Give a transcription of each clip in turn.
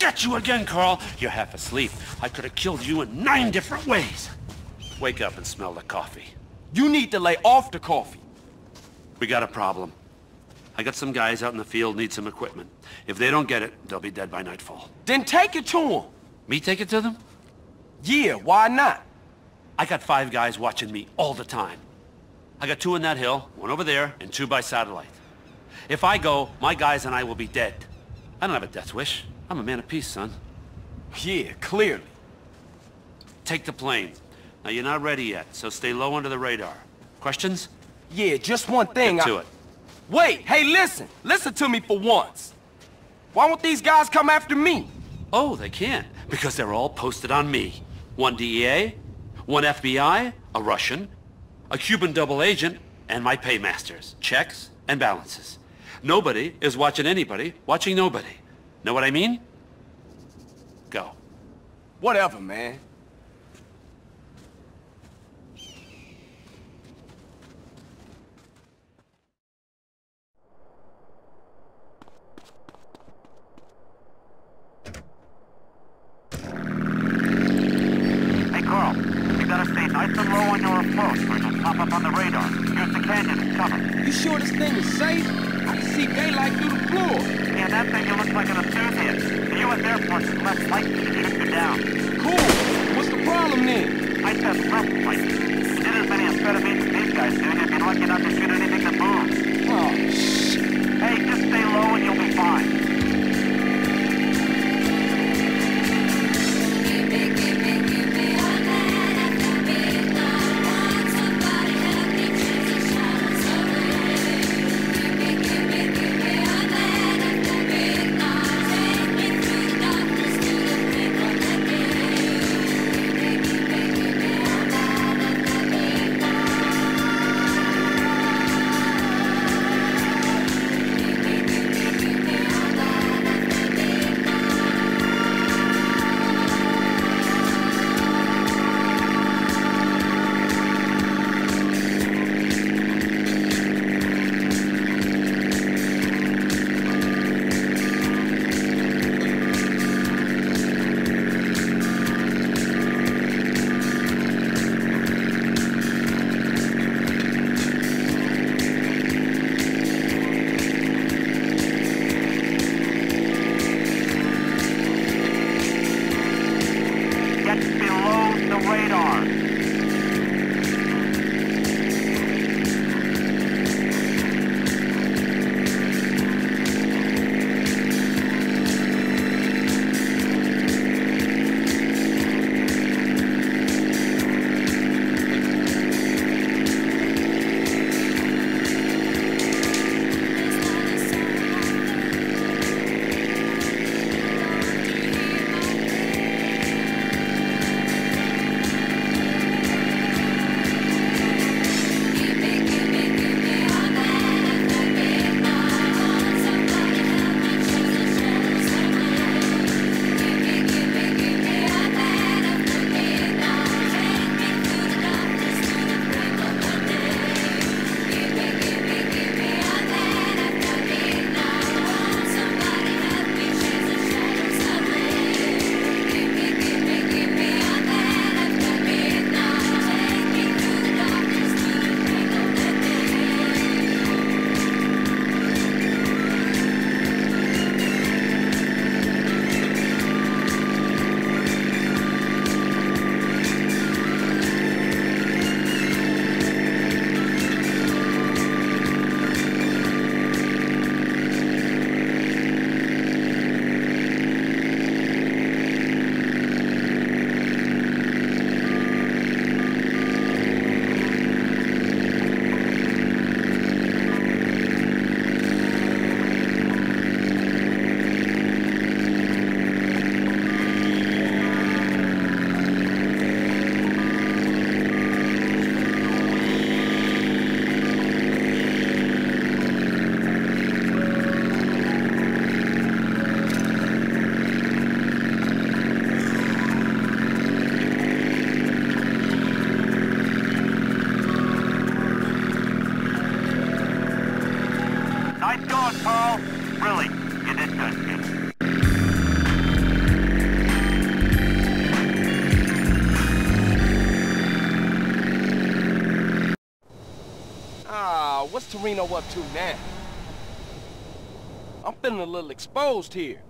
get you again, Carl. You're half asleep. I could have killed you in nine different ways. Wake up and smell the coffee. You need to lay off the coffee. We got a problem. I got some guys out in the field need some equipment. If they don't get it, they'll be dead by nightfall. Then take it to them. Me take it to them? Yeah, why not? I got five guys watching me all the time. I got two in that hill, one over there, and two by satellite. If I go, my guys and I will be dead. I don't have a death wish. I'm a man of peace, son. Yeah, clearly. Take the plane. Now, you're not ready yet, so stay low under the radar. Questions? Yeah, just one thing. Get to I... it. Wait, hey, listen. Listen to me for once. Why won't these guys come after me? Oh, they can't, because they're all posted on me. One DEA, one FBI, a Russian, a Cuban double agent, and my paymasters. Checks and balances. Nobody is watching anybody, watching nobody. Know what I mean? Go. Whatever, man. Hey, Carl. You gotta stay nice and low on your approach or it'll pop up on the radar. Here's the canyon. It's coming. You sure this thing is safe? I can see daylight through the floor. That thing you look like an enthusiast. The U.S. Air Force is less likely to shoot you down. Cool. What's the problem then? I said less likely. If you did as many amphetamines as these guys do, you'd be lucky not to shoot anything that moves. Oh, shit. Hey, just stay low and you'll be fine. Toreno up to now? I'm feeling a little exposed here.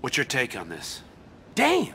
What's your take on this? Damn!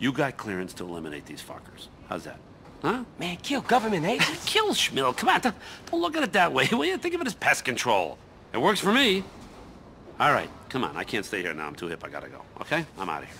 You got clearance to eliminate these fuckers. How's that? Huh? Man, kill government eh? agents? Kill Schmill. Come on, don't, don't look at it that way. Will you? Think of it as pest control. It works for me. All right, come on. I can't stay here now. I'm too hip. I gotta go. Okay? I'm out of here.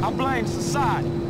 I blame society.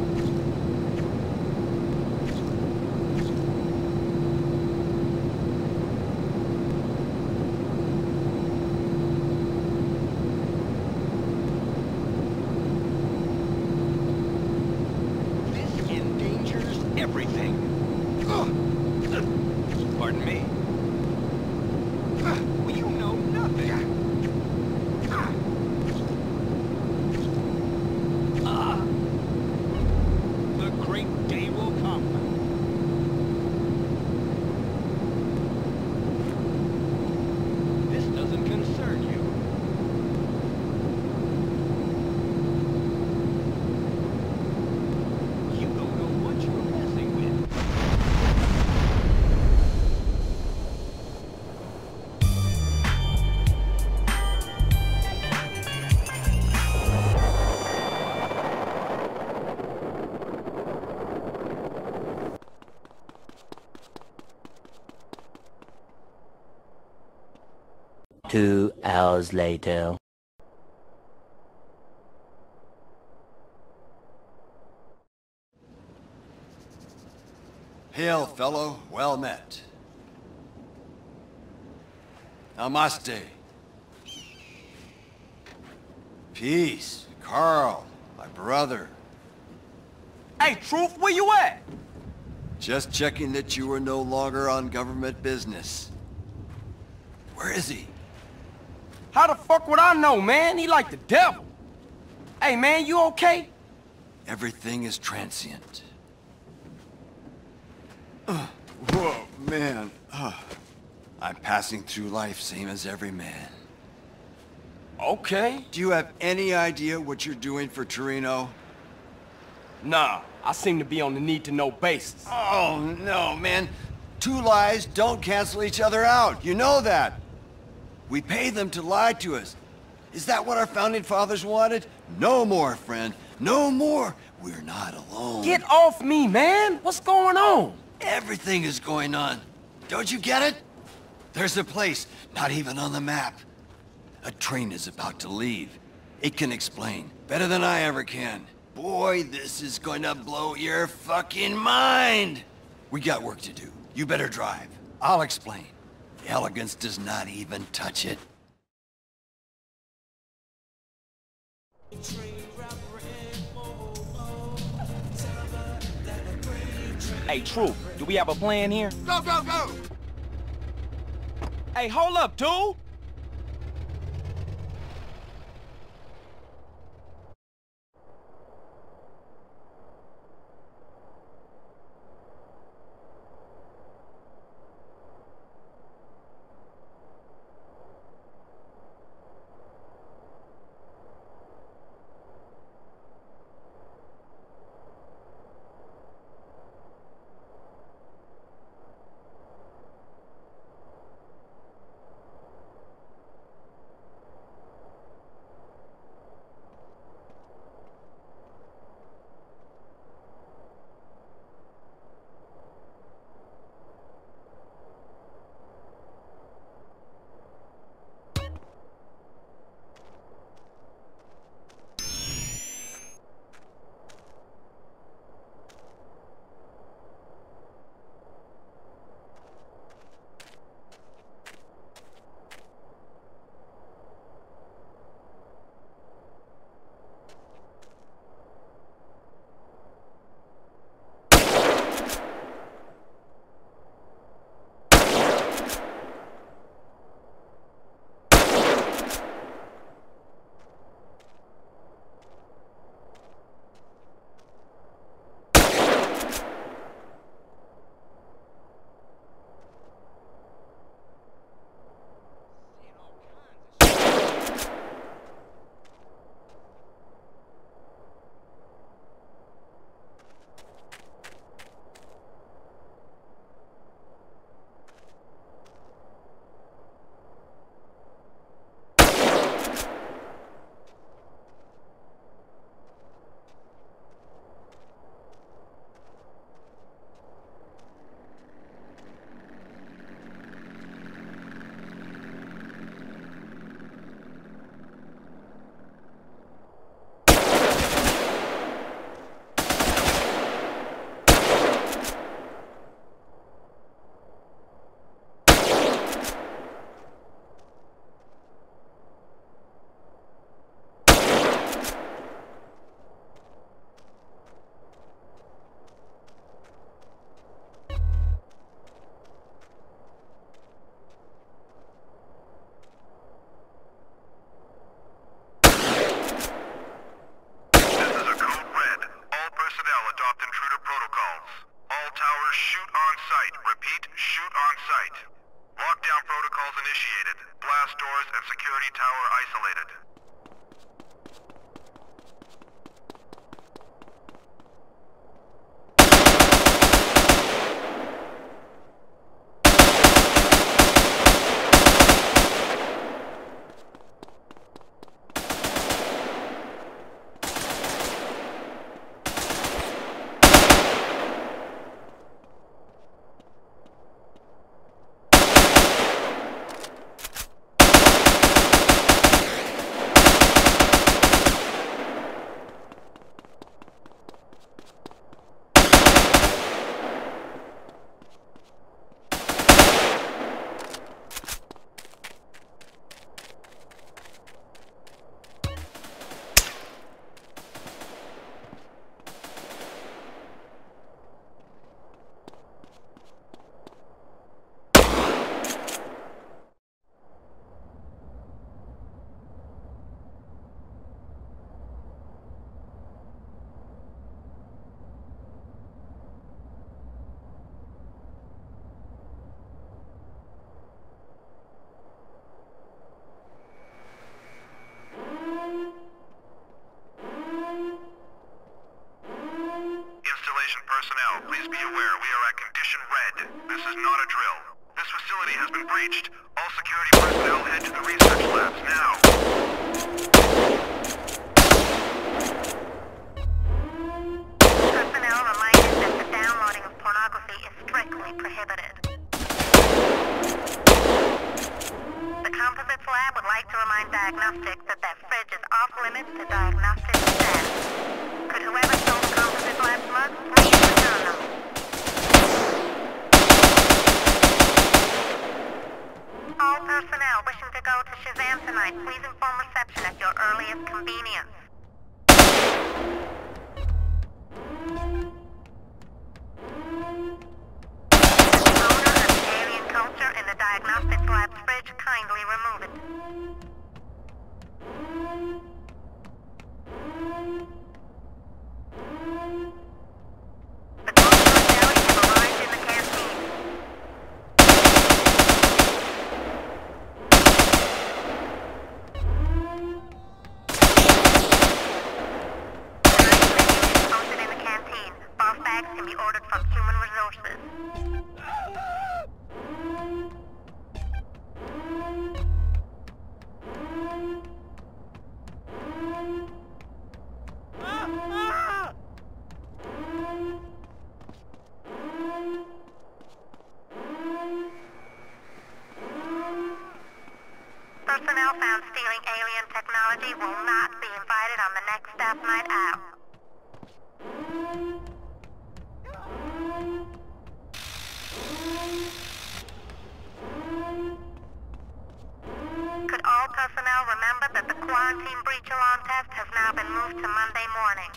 Two hours later. Hail, fellow. Well met. Namaste. Peace. Carl, my brother. Hey, Truth, where you at? Just checking that you were no longer on government business. Where is he? How the fuck would I know, man? He like the devil. Hey, man, you okay? Everything is transient. Ugh. Whoa, man. Ugh. I'm passing through life same as every man. Okay. Do you have any idea what you're doing for Toreno? Nah, I seem to be on the need-to-know basis. Oh, no, man. Two lies don't cancel each other out. You know that. We pay them to lie to us. Is that what our founding fathers wanted? No more, friend. No more. We're not alone. Get off me, man! What's going on? Everything is going on. Don't you get it? There's a place, not even on the map. A train is about to leave. It can explain, better than I ever can. Boy, this is going to blow your fucking mind! We got work to do. You better drive. I'll explain. The elegance does not even touch it. Hey, True, do we have a plan here? Go, go, go! Hey, hold up, dude! Please be aware we are at condition red. This is not a drill. This facility has been breached. All security personnel head to the research labs now. Personnel reminded that the downloading of pornography is strictly prohibited. The Composites Lab would like to remind Diagnostics that their fridge is off-limits to Diagnostics staff. Could whoever stole the Composites Lab slugs please return them? All personnel wishing to go to Shazam tonight, please inform reception at your earliest convenience. Owner of alien culture in the diagnostics lab's fridge kindly remove it. Personnel found stealing alien technology will not be invited on the next staff night out. Could all personnel remember that the quarantine breach alarm test has now been moved to Monday morning?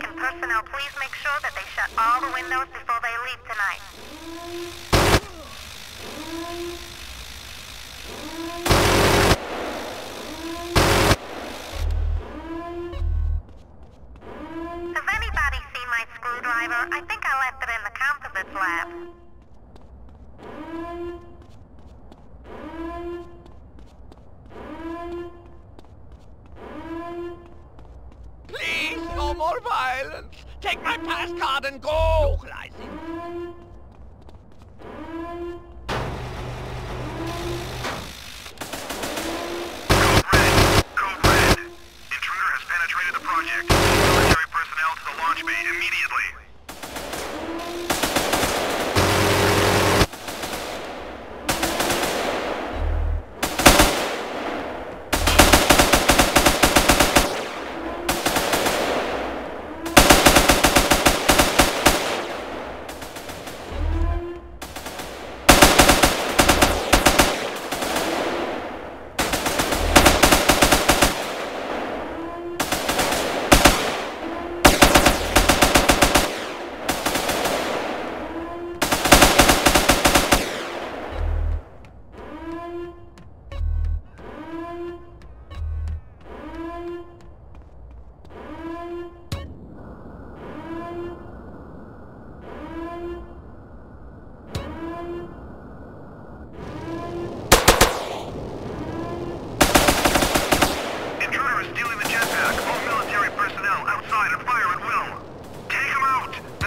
Can personnel please make sure that they shut all the windows before they leave tonight? Has anybody seen my screwdriver? I think I left it in the composites lab. Please, no more violence. Take my pass card and go.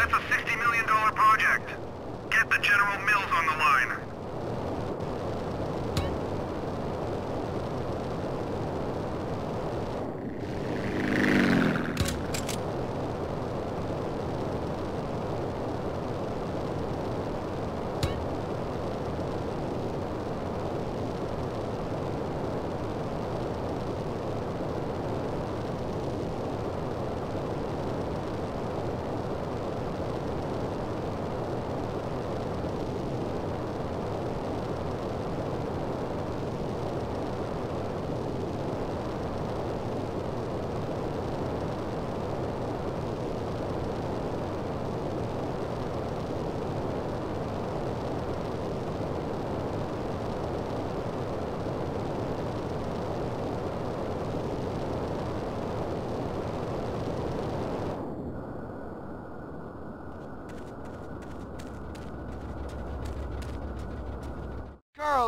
That's a $60 million project. Get the General Mills on the line.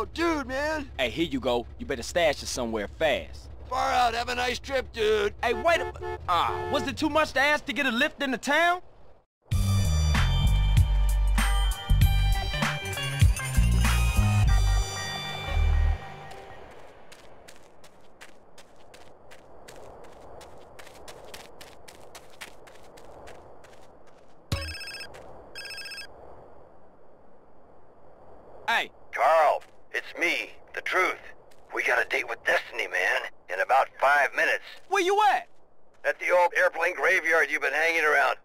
dude, man. Hey, here you go. You better stash it somewhere fast. Far out. Have a nice trip, dude. Hey, wait a... Ah, was it too much to ask to get a lift into town? Hey! Carl, it's me, the truth. We got a date with Destiny, man, in about five minutes. where you at? At the old airplane graveyard you've been hanging around.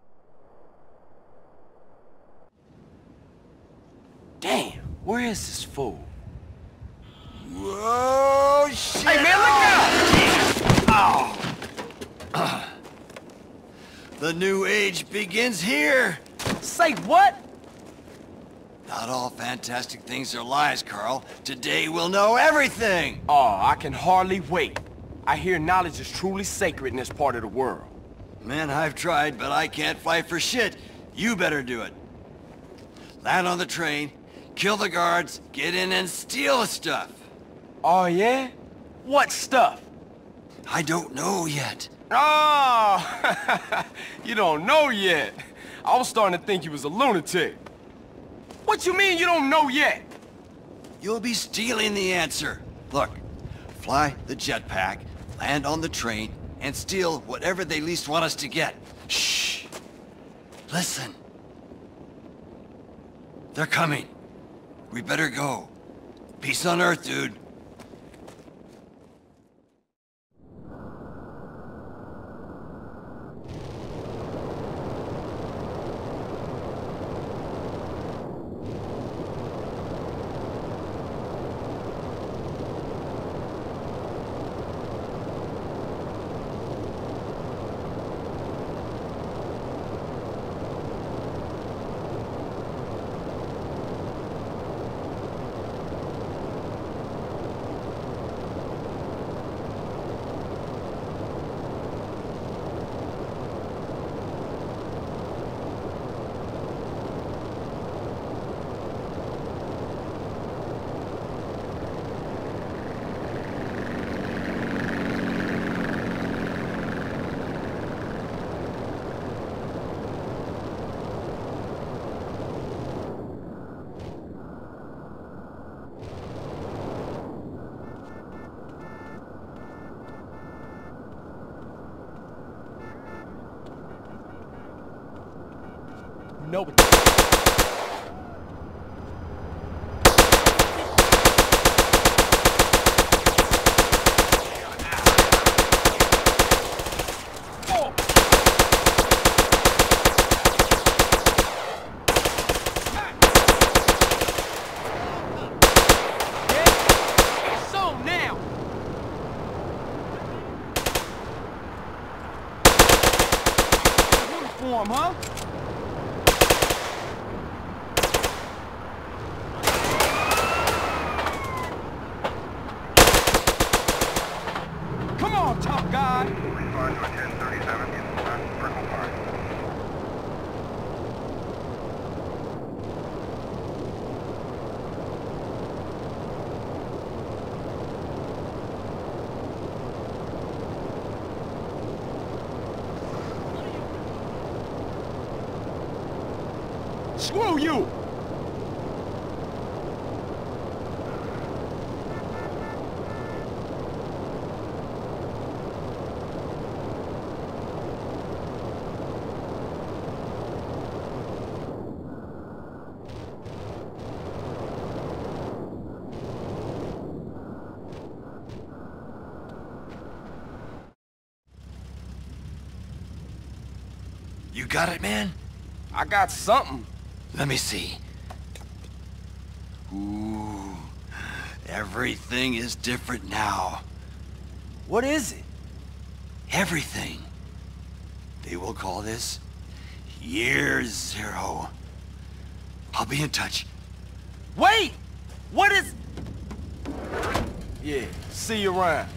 Damn, where is this fool? Whoa, shit! Hey, man, look out! Oh. The new age begins here. Say what? Not all fantastic things are lies, Carl. Today we'll know everything. Oh, I can hardly wait. I hear knowledge is truly sacred in this part of the world. Man, I've tried, but I can't fight for shit. You better do it. Land on the train, kill the guards, get in and steal the stuff. Oh, yeah? What stuff? I don't know yet. Oh, you don't know yet. I was starting to think you was a lunatic. What you mean you don't know yet? You'll be stealing the answer. Look, fly the jetpack, land on the train, and steal whatever they least want us to get. Shh. Listen. They're coming. We better go. Peace on Earth, dude. No, but... So now! Uniform, huh? Come on, tough guy! Respond to a 1037 in Circle Park. Screw you! You got it, man? I got something. Let me see. Ooh, everything is different now. What is it? Everything. They will call this Year Zero. I'll be in touch. Wait! What is... Yeah, see you around.